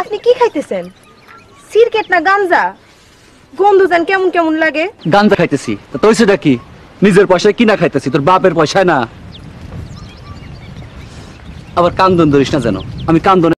আপনি কি খাইতেছেন? সিরকেট না গাঞ্জা? গন্ধ যান কেমন কেমন লাগে। গাঞ্জা খাইতেছি। তা তোর সেটা কি? নিজের পয়সায় কিনা খাইতেছি, তোর বাপের পয়সায় না। আবার কান্দন ধরিস না যেন। আমি কান্দন